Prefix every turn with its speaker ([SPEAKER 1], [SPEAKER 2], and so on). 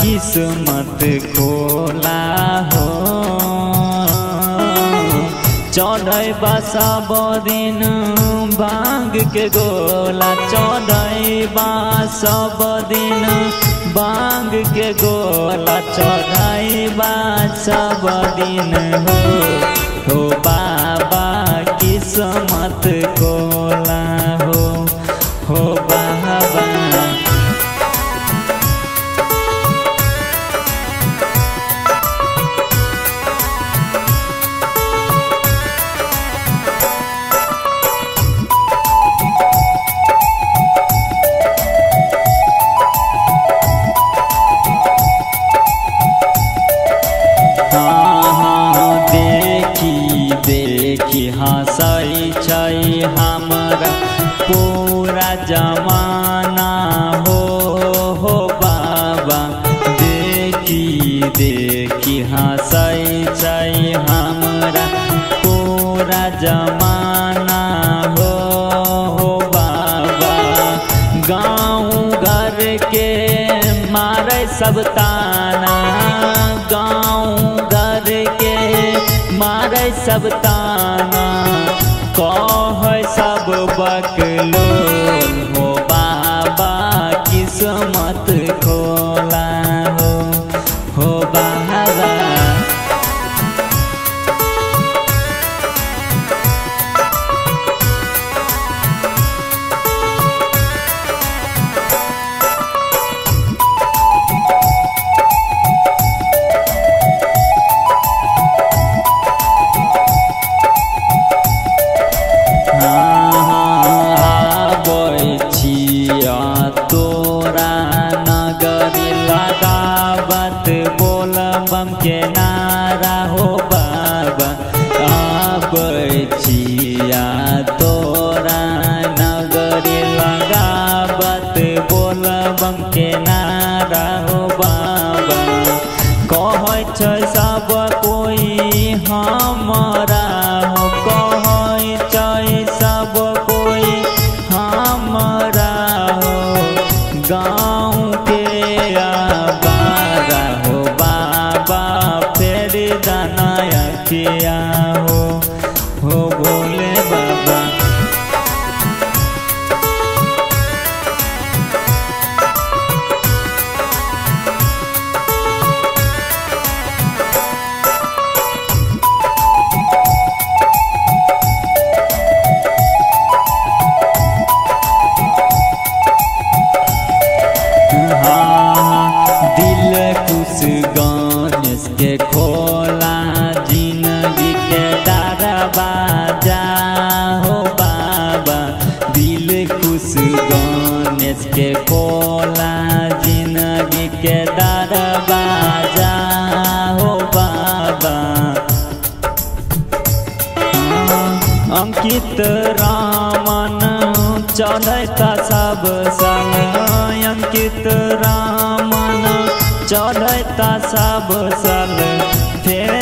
[SPEAKER 1] किस्मत खोला हो? चढ़ै बसा दिन बांग के गोला चढ़ै सब दिन बांग के गोला चढ़ै सब दिन हो। हो बाबा किस्मत खोला पूरा जमाना हो हो बाबा। देखी देखी हंसै छै हमरा पूरा जमाना हो हो बाबा। गाँव घर के मारे सब ताना। गाँव घर के मारे सब ताना। सब बकलो नारा हो बाबा आबै छिया तोरा नगरी लगावत, बोलबम के नारा हो बाबा। कहै सब कोई हमरा कहै सब कोई हमरा गाँव के खोला ज़िंदगी के दरवाज़ा हो बाबा। अंकित रामन चढ़ता सब संग। अंकित रामन चढ़ता सब संग। फेर